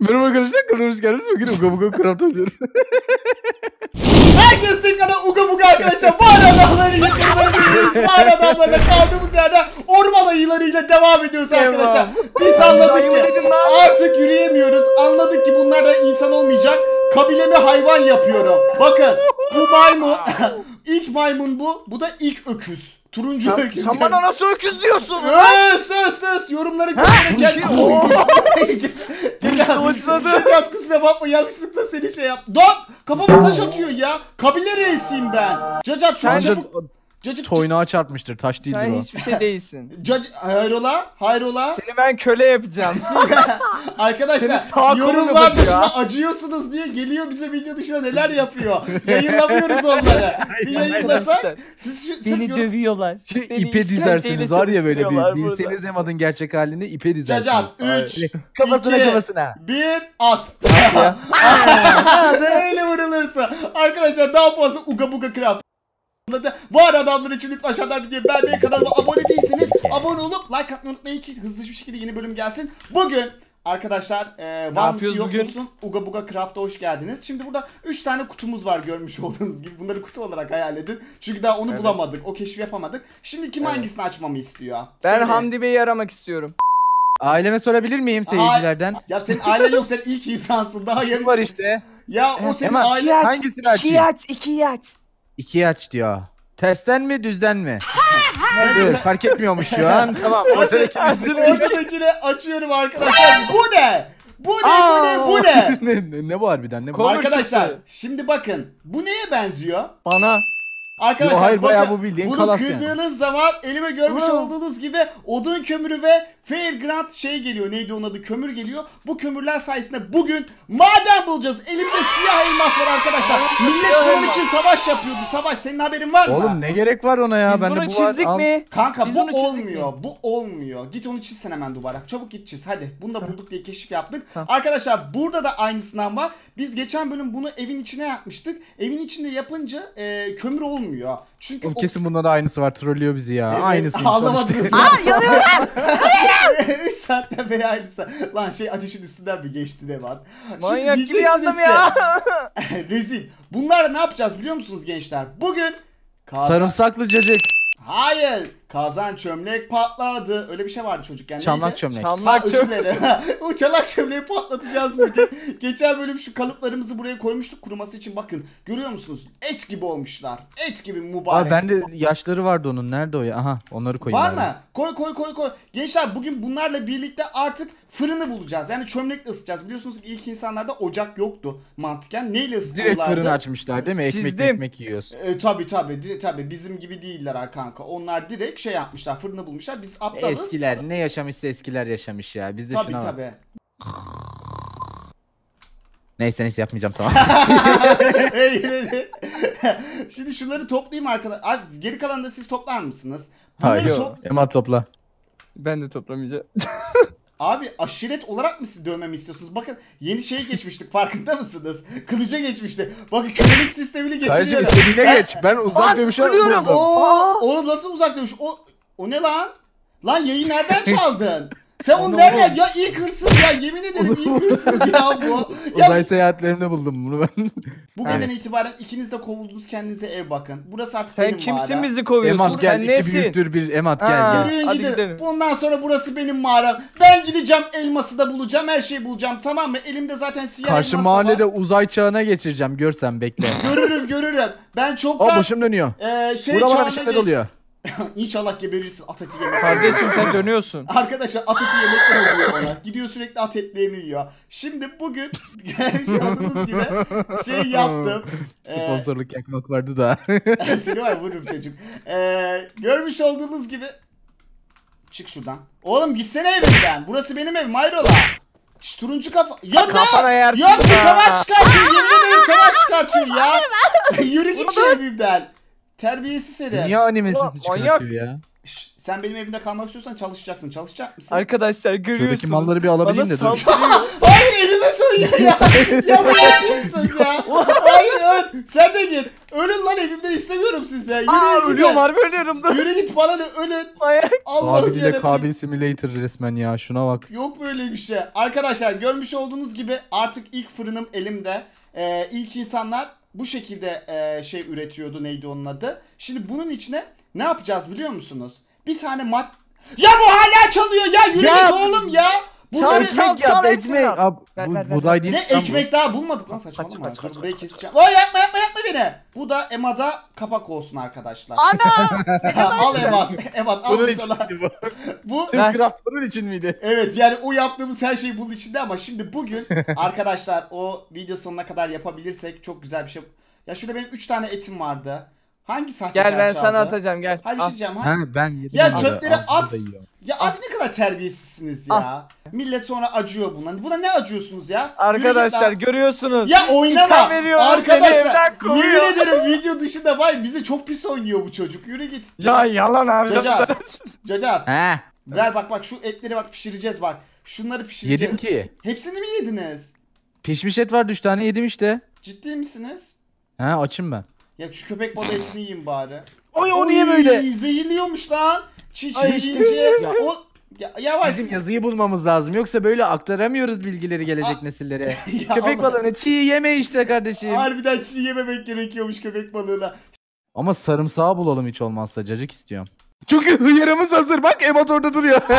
Merhaba arkadaşlar kanalıma hoş geldiniz. Bugün Uga Buga Craft oynuyoruz. Herkes tekrardan uga buga arkadaşlar. Bu adamların yıkımları değiliz. Bu adamlarla kaldığımız yerden orman ayılarıyla devam ediyoruz arkadaşlar. Biz anladık ki artık yürüyemiyoruz. Anladık ki bunlar da insan olmayacak. Kabilemi hayvan yapıyorum. Bakın bu maymun. ilk maymun bu. Bu da ilk öküz. Turuncu öküz. Sen bana nasıl öküz diyorsun? Ös ös ös yorumları gösterirken Kılıçladı. Cacat kusura bakma yanlışlıkla seni şey yaptım. Don kafama taş atıyor ya. Kabile reisiyim ben. Cacat çok Bence çabuk. Cacık toynağa çarpmıştır. Taş değildir Sen o. hiçbir şey değilsin. Cac hayrola? Hayrola? Seni ben köle yapacağım. Arkadaşlar Seni sağ kolunla yorumlar bakıyor dışında ha. acıyorsunuz diye geliyor bize video dışında neler yapıyor. Yayınlamıyoruz onları. Bir yayınlasak siz şu, sırf Beni yorum... dövüyorlar. Şu Beni ipe işkenceyle dizersiniz var ya böyle çalıştırıyorlar bir burada. bilseniz Emad'ın gerçek halini ipe dizersiniz. Cacat 3 Kafasına iki, kafasına. Bir at. ya? Öyle vurulursa. Arkadaşlar daha fazla uga buga craft. Bu arada adamlar için lütfen aşağıdan videoyu beğenmeyi kanalıma abone değilseniz abone olup like atmayı unutmayın ki hızlı bir şekilde yeni bölüm gelsin. Bugün arkadaşlar e, var mısın yok bugün? musun? Uga Buga Craft'a hoş geldiniz. Şimdi burada 3 tane kutumuz var görmüş olduğunuz gibi. Bunları kutu olarak hayal edin. Çünkü daha onu Evet. bulamadık. O keşfi yapamadık. Şimdi kim Evet. hangisini açmamı istiyor? Ben Söyle. Hamdi Bey'i aramak istiyorum. Aileme sorabilir miyim seyircilerden? Ya senin ailen yok sen ilk insansın. Daha yarı... var işte? Ya o senin Emad, ailen... Hangisini açayım? İki aç, iki aç. İkiye aç diyor. Tersten mi düzden mi? evet, fark etmiyormuş şu an. Tamam. Ortadakini Ortadakini açıyorum arkadaşlar. Bu ne? Bu ne? Bu ne? Bu ne? ne, ne, ne bu harbiden ne bu? Arkadaşlar çıktı. şimdi bakın. Bu neye benziyor? Bana. Arkadaşlar Yo, hayır, bakın, bayağı bu bildiğin bunu kalas yani. kırdığınız zaman elime görmüş Ha. olduğunuz gibi odun kömürü ve Fairground şey geliyor. Neydi onun adı? Kömür geliyor. Bu kömürler sayesinde bugün maden bulacağız. Elimde siyah elmas var arkadaşlar. Millet bunun için savaş yapıyordu. Savaş senin haberin var mı? Oğlum ne gerek var ona ya? Biz ben bunu de bu var- çizdik al- mi? Kanka Biz bu olmuyor. Bu olmuyor. Git onu çizsen hemen duvara. Çabuk git çiz. Hadi. Bunu da bulduk diye keşif yaptık. Arkadaşlar burada da aynısından var. Biz geçen bölüm bunu evin içine yapmıştık. Evin içinde yapınca e, kömür olmuyor. Çünkü Oğlum o- kesin bunda da aynısı var. Trollüyor bizi ya. Evet, Aynısıymış Anlamadınız işte. mı? 3 saatten beri aynısı. Lan şey ateşin üstünden bir geçti Devan. Manyak gibi yandım ya. Rezil. Bunlar ne yapacağız biliyor musunuz gençler? Bugün kazan... Sarımsaklı cacık. Hayır. Kazan çömlek patladı. Öyle bir şey vardı çocukken. Çamlak Neydi? çömlek. Çok. dilerim. o çalak çömleği patlatacağız bugün. Geçen bölüm şu kalıplarımızı buraya koymuştuk kuruması için bakın. Görüyor musunuz? Et gibi olmuşlar. Et gibi mübarek. Abi bende yaşları vardı onun. Nerede o ya? Aha onları koyayım. Var mı? Koy koy koy koy. Gençler bugün bunlarla birlikte artık fırını bulacağız. Yani çömlekle ısıtacağız. Biliyorsunuz ki ilk insanlarda ocak yoktu mantıken. Neyle Direkt ısıtıyorlardı? fırını açmışlar değil mi? Ekmek Çizdim. ekmek yiyoruz. E, tabi tabi di- tabi bizim gibi değiller kanka. Onlar direkt şey yapmışlar fırını bulmuşlar. Biz aptalız. Eskiler ne yaşamışsa eskiler yaşamış ya. Biz de Tabi şuna bak. tabi. Neyse neyse yapmayacağım tamam. Şimdi şunları toplayayım arkadaşlar. Abi geri kalanı da siz toplar mısınız? Bunları Hayır. top- Emat topla. Ben de toplamayacağım. Abi aşiret olarak mı siz dövmemi istiyorsunuz? Bakın yeni şeye geçmiştik farkında mısınız? Kılıca geçmişti. Bakın kölelik sistemini Kardeşim getiriyorum. istediğine geç. Ben uzak dövüşe. Oo, oğlum nasıl uzak dövüş? O, o ne lan? Lan yayı nereden çaldın? Sen onu nereden? Ya ilk hırsız ya yemin ederim ilk hırsız ya bu. Ya Uzay seyahatlerimde buldum bunu ben. bugünden Evet. itibaren ikiniz de kovuldunuz kendinize ev bakın. Burası artık Sen benim kimsin mağara. bizi kovuyorsun? Emat gel Sen iki nesin? büyüktür bir Emat gel Ha. gel. Yürüyün Hadi gidin. gidelim. Bundan sonra burası benim mağaram. Ben gideceğim elması da bulacağım. Her şeyi bulacağım tamam mı? Elimde zaten siyah Karşı elmas da var. mahallede uzay çağına geçireceğim görsen bekle. Görürüm görürüm. Ben O çoktan başım dönüyor. eee şey Buna bana çağına bir şeyler geç- oluyor. İnşallah geberirsin at eti yemek. Kardeşim sen dönüyorsun. Arkadaşlar at eti yemekten oluyor ona. Gidiyor sürekli at etlerini yiyor. Şimdi bugün şu anladığınız gibi şey yaptım. Ee, Sponsorluk yakmak vardı da. Var vururum çocuk. Ee, görmüş olduğunuz gibi. Çık şuradan. Oğlum gitsene evimden. Burası benim evim hayrola. Şş, turuncu kafa. Ya Kafana ne? yersin Ya ya. savaş çıkartıyor. Yemin ederim savaş çıkartıyor ya. Yürü git şu evimden. Terbiyesiz herif. Niye anime Ulan sesi manyak. çıkartıyor ya? Şş, sen benim evimde kalmak istiyorsan çalışacaksın. Çalışacak mısın? Arkadaşlar görüyorsunuz. Şuradaki malları bir alabileyim de dur. Hayır evime soyuyor ya. ya bu yapıyorsunuz ya. Hayır öl. Sen de git. Ölün lan evimde istemiyorum sizi. Yürü Aa gidin. ölüyorum harbi ölüyorum dur. Yürü git bana ölün. Allah'ım ile yarabbim. Kabil Simulator resmen ya şuna bak. Yok böyle bir şey. Arkadaşlar görmüş olduğunuz gibi artık ilk fırınım elimde. Ee, ilk insanlar bu şekilde e, şey üretiyordu neydi onun adı. Şimdi bunun içine ne yapacağız biliyor musunuz? Bir tane mad... Ya bu hala çalıyor ya yürü Ya- git oğlum ya. Bunları... Çal, çal, Ekmek yap çal, ekmek. hepsini al. Ab, Ver, bu ver, ver, buğday ver. değil Ne bu. ekmek daha bulmadık lan saçmalama. Kaç, kaç, kaç, burayı kaç, yapma yapma yapma beni. Bu da Emada kapak olsun arkadaşlar. Ana. al Emad. Emad al Bunun için sana. miydi bu? Bu Tüm Ver. craft bunun için miydi? Evet yani o yaptığımız her şey bunun içinde ama şimdi bugün arkadaşlar o video sonuna kadar yapabilirsek çok güzel bir şey. Ya şurada benim 3 tane etim vardı. Hangi sahtekar Gel ben çaldı? sana atacağım gel. Hayır bir şey diyeceğim. Ha? Ha ben yedim. Ya çöpleri at. Ya abi ne kadar terbiyesizsiniz ya. Millet sonra acıyor buna. Buna ne acıyorsunuz ya? Arkadaşlar görüyorsunuz. Ya oynama. Arkadaşlar yemin ederim video dışında var bizi çok pis oynuyor bu çocuk. Yürü git. Ya yalan abi. Cacat. Cacat. He Ver bak bak şu etleri bak pişireceğiz bak. Şunları pişireceğiz. yedim ki. Hepsini mi yediniz? Pişmiş et vardı 3 tane yedim işte. Ciddi misiniz? He açım ben. Ya şu köpek balığı etini yiyeyim bari. Oy o niye böyle? Zehirliyormuş lan. Çiğ Ay işte. yiyince. Ya. O... Ya, yavaş. Bizim yazıyı bulmamız lazım. Yoksa böyle aktaramıyoruz bilgileri gelecek Aa. nesillere. Köpek balığını çiğ yeme işte kardeşim. Harbiden çiğ yememek gerekiyormuş köpek balığına. Ama sarımsağı bulalım hiç olmazsa. Cacık istiyorum. Çünkü hıyarımız hazır. Bak Emat orada duruyor.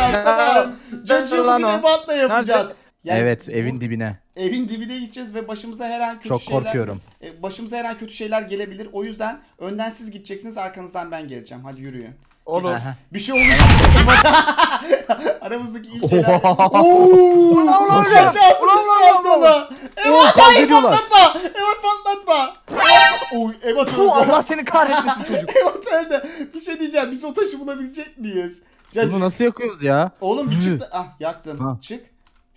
yapacağız tamam. Cacığı bugün yapacağız. Yani evet evin dibine. Evin dibine gideceğiz ve başımıza her an kötü Çok şeyler... korkuyorum. E, Başımıza her an kötü şeyler gelebilir. O yüzden önden siz gideceksiniz arkanızdan ben geleceğim. Hadi yürüyün. Olur. Aha. Bir şey olursa aramızdaki ilk. Oha. Ooo! ulan, Kaçarsın ulan, ulan, düşman dolu. Evet hayır ediyorlar. patlatma. Evet patlatma. Oy evet Bu Allah öldü. seni kahretmesin çocuk. Evet öldü. Bir şey diyeceğim. Biz o taşı bulabilecek miyiz? Cacık. Bunu nasıl yakıyoruz ya? Oğlum bir çıktı. Ah yaktım. Ha. Çık.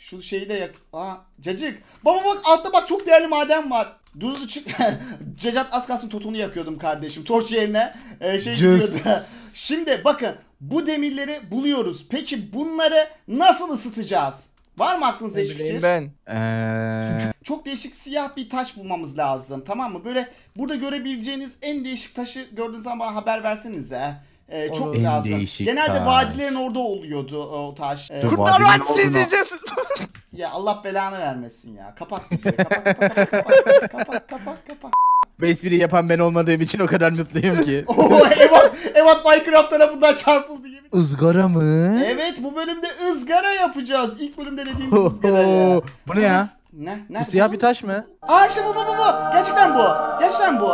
Şu şeyi de yak. Aa cacık. Baba bak altta bak çok değerli maden var. Dur dur çık. Cacat az kalsın totunu yakıyordum kardeşim. Torç yerine e, şey gidiyordu. Şimdi bakın bu demirleri buluyoruz. Peki bunları nasıl ısıtacağız? Var mı aklınızda hiç fikir? ben. Eee Çok değişik siyah bir taş bulmamız lazım. Tamam mı? Böyle burada görebileceğiniz en değişik taşı gördüğünüz zaman bana haber versenize. Ee, çok. En lazım. değişik Genelde taş. vadilerin orada oluyordu o taş. Dur, Kurtlar Vadisi izleyeceğiz. ya Allah belanı vermesin ya. Kapat videoyu. Kapat kapat kapat kapat kapat kapat kapat. bu espriyi yapan ben olmadığım için o kadar mutluyum ki. Oo Evat, Evat Minecraft tarafından çarpıldı yemin. Izgara mı? Evet bu bölümde ızgara yapacağız. İlk bölümde dediğimiz ızgarayı. Bu ne ya? Biz- Ne? Bu Nerede siyah bir taş mı? Aa işte bu bu bu bu. Gerçekten bu. Gerçekten bu.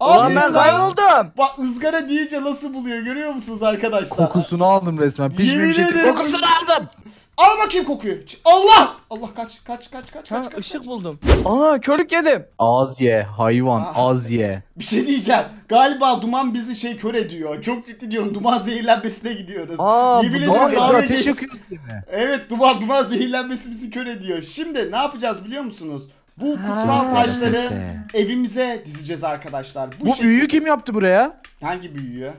Ulan Aferin ben lan. kayboldum. Bak ızgara deyince nasıl buluyor görüyor musunuz arkadaşlar? Kokusunu aldım resmen. Yemin etin ederim. kokusunu aldım. Al bakayım kokuyu. Ç- Allah! Allah kaç kaç kaç kaç Ha kaç kaç. ışık kaç. buldum. Ana körük yedim. Az ye hayvan Ah. az ye. Bir şey diyeceğim. Galiba duman bizi şey kör ediyor. Çok ciddi diyorum. Duman zehirlenmesine gidiyoruz. Aa, Yemin bu ederim doğru. Dalga ateş geç. Evet duman duman zehirlenmesi bizi kör ediyor. Şimdi ne yapacağız biliyor musunuz? Bu kutsal Ha. taşları Defte. evimize dizeceğiz arkadaşlar. Bu, Bu şey- büyüyü kim yaptı buraya? hangi büyüyü?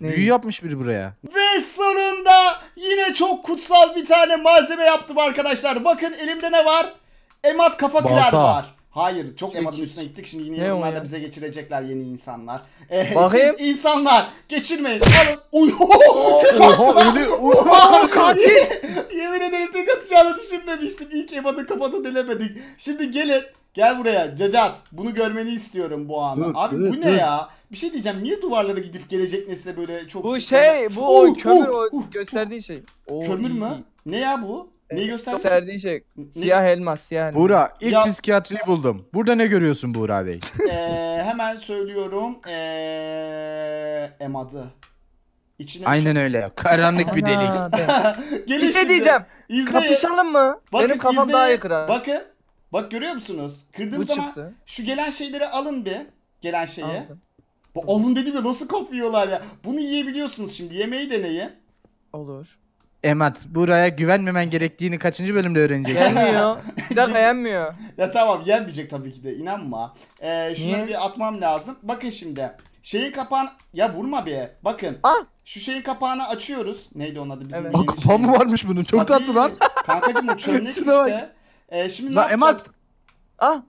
Ne? Büyü yapmış biri buraya. Ve sonunda yine çok kutsal bir tane malzeme yaptım arkadaşlar. Bakın elimde ne var? Emat kafa kırar Balta. var. Hayır çok emadın üstüne gittik şimdi o yorumlarda ya? bize geçirecekler yeni insanlar. Ee, Bakayım. siz insanlar geçirmeyin. Alın. Uy, tek Oha öyle. Oha, katil. Yemin ederim tek atacağını düşünmemiştim. İlk emadın kafanı delemedik. Şimdi gelin. Gel buraya Cacat. Bunu görmeni istiyorum bu anı. Dur, Abi dur, bu ne dur. ya? Bir şey diyeceğim. Niye duvarlara gidip gelecek nesle böyle çok Bu şey bu o Uh, kömür uh, o uh, gösterdiğin şey. Kömür mü? Ne ya bu? Neyi gösterdi? Gösterdiğin şey. Siyah elmas siyah elmas. Buğra ilk Ya- psikiyatriyi buldum. Burada ne görüyorsun Buğra Bey? Ee, hemen söylüyorum. Ee, emadı. İçine Aynen öyle. Karanlık bir delik. Gelin Bir şey şimdi. diyeceğim. İzleyin. Kapışalım mı? Bakın, Benim kafam izleyin. daha iyi kırar. Bakın. Bak görüyor musunuz? Kırdığım Bu zaman çıktı. şu gelen şeyleri alın bir. Gelen şeyi. Aldım. Bu alın dedim ya nasıl kapıyorlar ya. Bunu yiyebiliyorsunuz şimdi. Yemeği deneyin. Olur. Emat Buğra'ya güvenmemen gerektiğini kaçıncı bölümde öğreneceksin? Yenmiyor. Bir dakika yenmiyor. Ya tamam yenmeyecek tabii ki de inanma. Ee, şunları Niye? bir atmam lazım. Bakın şimdi. Şeyin kapağını... Ya vurma bir. Bakın. Ah! Şu şeyin kapağını açıyoruz. Neydi onun adı bizim Evet. Aa, yeni kapağı mı şeyimiz. varmış bunun? Çok Tabii. tatlı lan. Kankacım o çömlek Şuna bak. işte. Ee, şimdi ne Lan yapacağız? Emat. Ah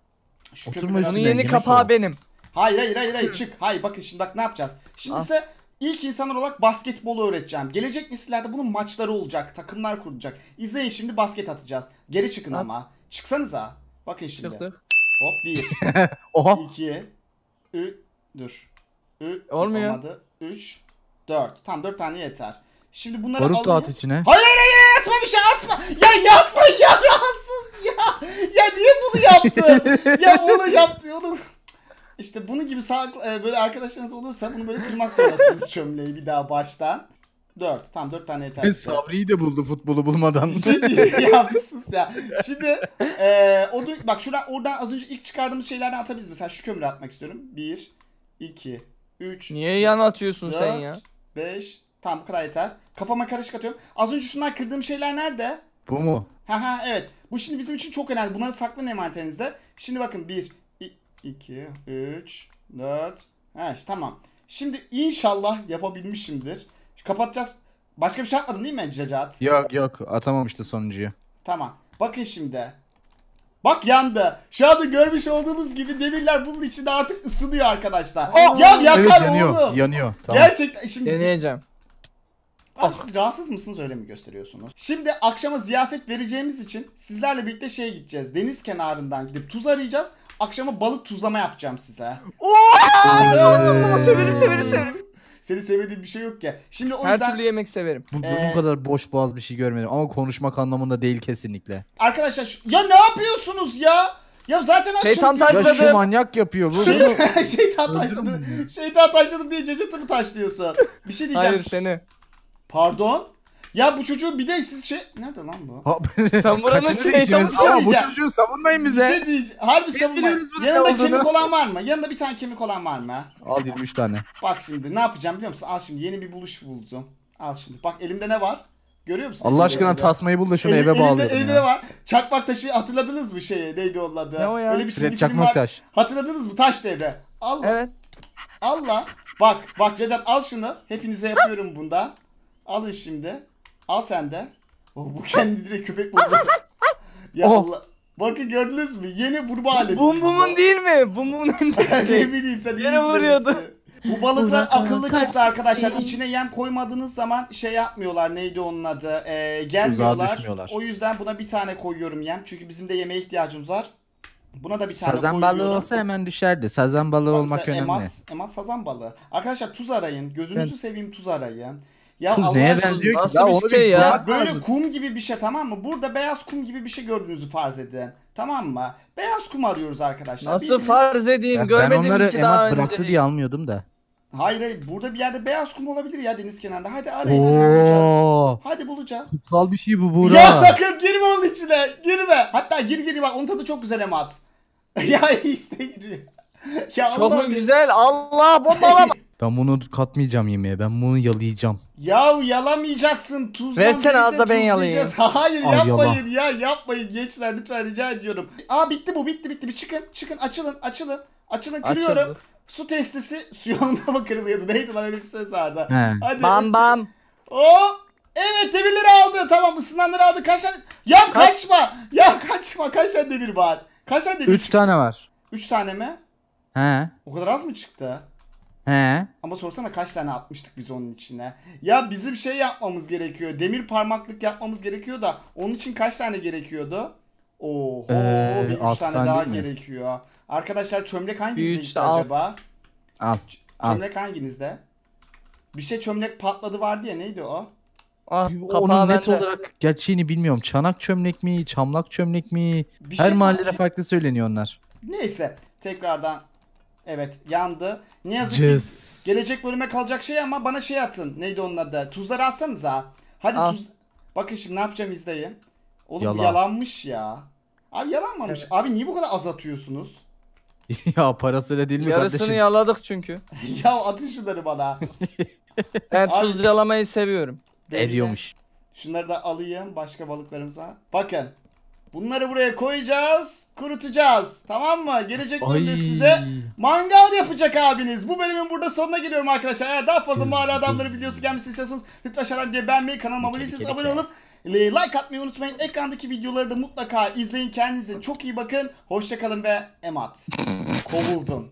Şu Oturma Bunun üstüne yeni yemek kapağı benim. Hayır hayır hayır hayır çık. Hayır bakın şimdi bak ne yapacağız. Şimdi Al. ise ilk insanlar olarak basketbolu öğreteceğim. Gelecek nesillerde bunun maçları olacak. Takımlar kurulacak. İzleyin şimdi basket atacağız. Geri çıkın At. ama. Çıksanıza. Bakın şimdi. Çıktık. Hop 1, Oha. 2, 3, dur. Ü, Olmuyor. Olmadı. 3, 4. Tamam 4 tane yeter. Şimdi bunları Barut alayım. dağıt içine. Hayır hayır hayır atma bir şey atma. Ya yapma ya rahatsız ya. Ya niye bunu yaptın? ya onu yaptı onu. İşte bunun gibi sağ, e, böyle arkadaşlarınız olursa bunu böyle kırmak zorundasınız çömleği bir daha baştan. 4. Tamam 4 tane yeter. Sabri'yi de buldu futbolu bulmadan. Şimdi ya bir sus ya. Şimdi e, o da- bak şuradan oradan az önce ilk çıkardığımız şeylerden atabiliriz. Mesela şu kömürü atmak istiyorum. 1 2 3 Niye yan atıyorsun sen ya? 5 Tamam bu kadar yeter. Kafama karışık atıyorum. Az önce şunlar kırdığım şeyler nerede? Bu mu? Ha ha evet. Bu şimdi bizim için çok önemli. Bunları saklayın emaneterinizde. Şimdi bakın 1 2 3 4 Ha işte tamam. Şimdi inşallah yapabilmişimdir. Kapatacağız. Başka bir şey atmadın değil mi Cacat? Yok yok atamamıştı sonuncuyu. Tamam. Bakın şimdi. Bak yandı. Şu anda görmüş olduğunuz gibi demirler bunun içinde artık ısınıyor arkadaşlar. ya yakar evet yanıyor. oğlum. Yanıyor. Tamam. Gerçekten şimdi Deneyeceğim. Abi siz rahatsız mısınız öyle mi gösteriyorsunuz? Şimdi akşama ziyafet vereceğimiz için sizlerle birlikte şeye gideceğiz. Deniz kenarından gidip tuz arayacağız. Akşama balık tuzlama yapacağım size. Ama severim severim severim. Seni sevmediğim bir şey yok ki. Şimdi o Her yüzden türlü yemek severim. Bu, bu, Ee, bu kadar boş boğaz bir şey görmedim ama konuşmak anlamında değil kesinlikle. arkadaşlar şu... ya ne yapıyorsunuz ya? Ya zaten açım. Şeytan Ya taşladım. şu manyak yapıyor bu. Şey, bunu- şeytan taşladı. Şeytan taşladım diye cacatı mı taşlıyorsun? Bir şey diyeceğim. Hayır seni. Pardon. Ya bu çocuğu bir de siz şey... Nerede lan bu? Sen buranın Kaçıncı şeytanı işimiz? Ama bu çocuğu savunmayın Bir bize. şey diyeceğim. Harbi Biz savunma. biliyoruz bunun ne Yanında olduğunu. kemik olan var mı? Yanında bir tane kemik olan var mı? Al 23 tane. Bak şimdi ne yapacağım biliyor musun? Al şimdi yeni bir buluş buldum. Al şimdi. Bak elimde ne var? Görüyor musun? Allah Elimde aşkına elimde. tasmayı bul da şunu Eli- eve elimde- bağlayalım Elimde ya. ne var? Çakmak taşı hatırladınız mı şeyi? Neydi onun adı? Ne o ya? Öyle bir çizgi Fred film var. Çakmak taş. Hatırladınız mı? Taş devre. Allah. Evet. Allah. Bak bak Cacat al şunu. Hepinize yapıyorum bundan. Alın şimdi. Al sen de. Oh, bu kendi direkt köpek buldu. ya Oh. Allah. Bakın gördünüz mü? Yeni vurma aleti. Bum bumun bu. değil mi? Bum bumun ne değil. bileyim sen iyi Yine vuruyordu. Bu balıklar akıllı çıktı arkadaşlar. İçine yem koymadığınız zaman şey yapmıyorlar. Neydi onun adı? Ee, gelmiyorlar. düşmüyorlar. O yüzden buna bir tane koyuyorum yem. Çünkü bizim de yemeğe ihtiyacımız var. Buna da bir tane Sazan koyuyorum. balığı olsa hemen düşerdi. Sazan balığı Bak olmak mesela önemli. Emat, emat sazan balığı. Arkadaşlar tuz arayın. Gözünüzü seveyim tuz arayın. Ya Tuz Allah neye aşkına- benziyor ki? nasıl Ya bir onu şey bir ya? Böyle lazım. kum gibi bir şey tamam mı? Burada beyaz kum gibi bir şey gördüğünüzü farz edin. Tamam mı? Beyaz kum arıyoruz arkadaşlar. Nasıl Bildiğiniz- farz edeyim? Ya ben Görmedim onları ki daha Emat önce. bıraktı diye almıyordum da. Hayır hayır. Burada bir yerde beyaz kum olabilir ya deniz kenarında. Hadi arayın. Hadi bulacağız. Oo. Hadi bulacağız. Kutsal bir şey bu Buğra. Ya sakın girme onun içine. Girme. Hatta gir gir bak onun tadı çok güzel Emat. ya iste giriyor. ya Çok Allah'ım mu güzel? Allah bombalama. Ben bunu katmayacağım yemeğe. Ben bunu yalayacağım. Ya yalamayacaksın. Tuzla Versene az da ben tuzlayacağız. Hayır Ay, yapmayın ya yapmayın gençler lütfen rica ediyorum. Aa bitti bu bitti bitti bir çıkın çıkın açılın açılın. Açılın kırıyorum. Açıldı. Su testisi su yanında mı kırılıyordu neydi lan öyle bir ses vardı. He. Hadi. Bam bam. Oo! Evet demirleri aldı. Tamam ısınanları aldı. Kaç tane? Ya Kaç? kaçma. Ya kaçma. Kaç tane demir var? Kaç tane demir? 3 tane var. Üç tane mi? He. O kadar az mı çıktı? He. Ama sorsana kaç tane atmıştık biz onun içine? Ya bizim şey yapmamız gerekiyor. Demir parmaklık yapmamız gerekiyor da onun için kaç tane gerekiyordu? Oho, Ee, bir üç altı tane, tane daha mi? gerekiyor. Arkadaşlar çömlek hanginizde Üç gitti de al. acaba? Al. Al. Çömlek hanginizde? Bir şey çömlek patladı vardı ya neydi o? Ah, Onun net bende. olarak gerçeğini bilmiyorum. Çanak çömlek mi, çamlak çömlek mi? Bir Her şey- mahallede farklı söyleniyor onlar. Neyse tekrardan evet yandı. Ne yazık ki Cız. gelecek bölüme kalacak şey ama bana şey atın. Neydi onun adı? Tuzları atsanıza. Hadi Al. tuz. Bakın şimdi ne yapacağım izleyin. Oğlum bu Yalan. yalanmış ya. Abi yalanmamış. Evet. Abi niye bu kadar az atıyorsunuz? ya parası öyle değil mi Yarısını kardeşim? yaladık çünkü. ya atın şunları bana. Ben Abi- tuz yalamayı seviyorum. Eriyormuş. Şunları da alayım başka balıklarımıza. Bakın. Bunları buraya koyacağız, kurutacağız. Tamam mı? Gelecek bölümde Ay. size mangal yapacak abiniz. Bu bölümün burada sonuna geliyorum arkadaşlar. Eğer daha fazla mağara adamları videosu gelmesini istiyorsanız lütfen aşağıdan videoyu beğenmeyi, kanalıma abone değilseniz abone olup Like atmayı unutmayın. Ekrandaki videoları da mutlaka izleyin. Kendinize çok iyi bakın. Hoşçakalın ve emat. Kovuldun.